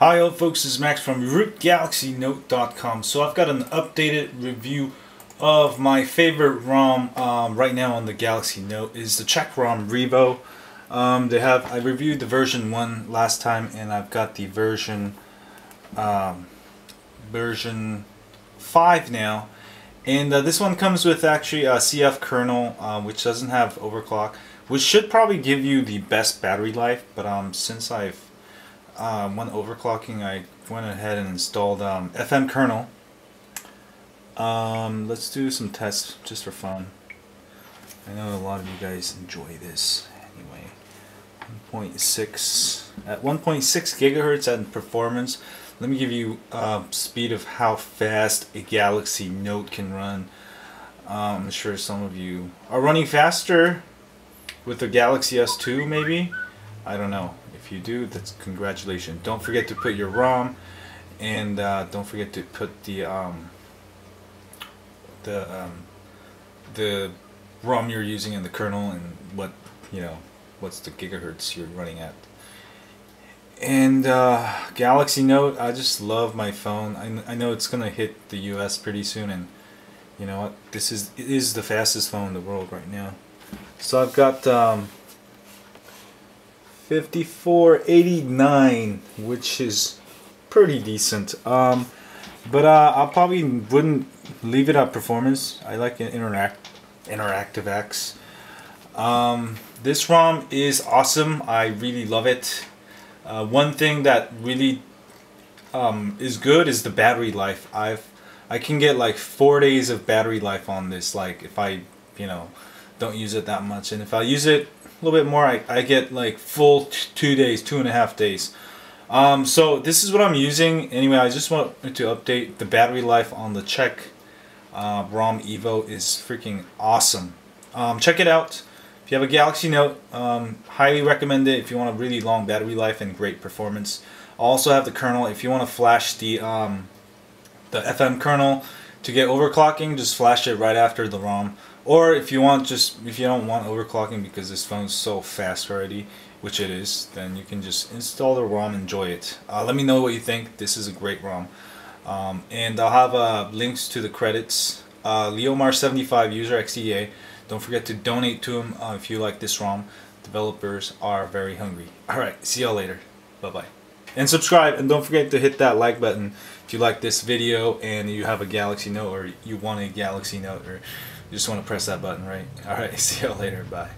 Hi old folks, this is Max from RootGalaxyNote.com. So I've got an updated review of my favorite ROM um, right now on the Galaxy Note is the CheckROM Revo. Um, they have I reviewed the version 1 last time and I've got the version um, version 5 now. And uh, this one comes with actually a CF kernel uh, which doesn't have overclock which should probably give you the best battery life but um, since I've um, when overclocking, I went ahead and installed um, FM kernel. Um, let's do some tests just for fun. I know a lot of you guys enjoy this anyway. 1.6 at 1.6 gigahertz and performance. Let me give you uh, speed of how fast a Galaxy Note can run. Um, I'm sure some of you are running faster with the Galaxy S2 maybe. I don't know. You do, that's congratulations. Don't forget to put your ROM and uh, don't forget to put the um, the um, the ROM you're using in the kernel and what you know what's the gigahertz you're running at. And uh, Galaxy Note, I just love my phone. I, I know it's gonna hit the U.S. pretty soon, and you know what? This is it is the fastest phone in the world right now. So I've got um, 5489 which is pretty decent. Um, but uh, I probably wouldn't leave it at performance. I like interact interactive X um, this ROM is awesome. I really love it. Uh, one thing that really um, is good is the battery life. I've I can get like four days of battery life on this like if I you know don't use it that much. And if I use it a little bit more. I, I get like full two days, two and a half days. Um, so this is what I'm using. Anyway, I just want to update the battery life on the Check uh, ROM Evo is freaking awesome. Um, check it out. If you have a Galaxy Note, um, highly recommend it if you want a really long battery life and great performance. Also have the kernel. If you want to flash the um, the FM kernel to get overclocking, just flash it right after the ROM. Or if you want just if you don't want overclocking because this phone's so fast already, which it is, then you can just install the ROM, enjoy it. Uh, let me know what you think. This is a great ROM. Um, and I'll have uh, links to the credits. Uh, Leomar75 user XDA. Don't forget to donate to him uh, if you like this ROM. Developers are very hungry. Alright, see y'all later. Bye bye. And subscribe and don't forget to hit that like button if you like this video and you have a Galaxy Note or you want a Galaxy Note or you just want to press that button, right? Alright, see y'all later. Bye.